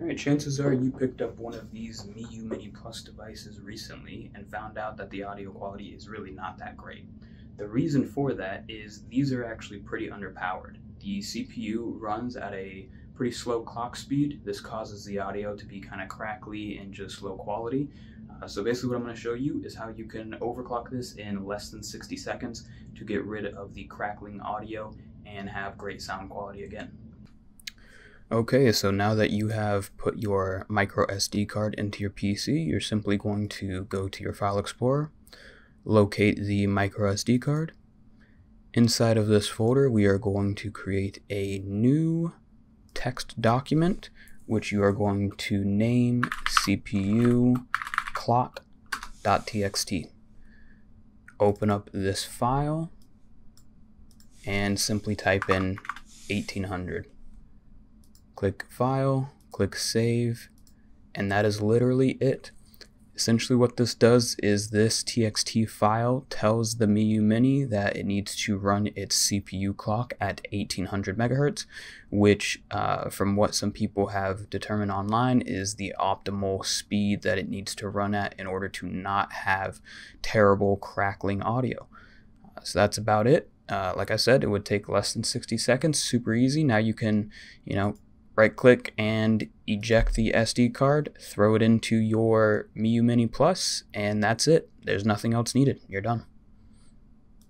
Alright, chances are you picked up one of these Miyoo Mini Plus devices recently and found out that the audio quality is really not that great. The reason for that is these are actually pretty underpowered. The CPU runs at a pretty slow clock speed. This causes the audio to be kind of crackly and just low quality. Uh, so basically what I'm going to show you is how you can overclock this in less than 60 seconds to get rid of the crackling audio and have great sound quality again. Okay, so now that you have put your micro SD card into your PC, you're simply going to go to your File Explorer, locate the micro SD card. Inside of this folder, we are going to create a new text document, which you are going to name CPU clock.txt. Open up this file and simply type in 1800 click File, click Save, and that is literally it. Essentially what this does is this txt file tells the Miyoo Mini that it needs to run its CPU clock at 1800 megahertz, which uh, from what some people have determined online is the optimal speed that it needs to run at in order to not have terrible crackling audio. So that's about it. Uh, like I said, it would take less than 60 seconds, super easy. Now you can, you know, right click and eject the SD card, throw it into your Miyoo Mini Plus, and that's it. There's nothing else needed. You're done.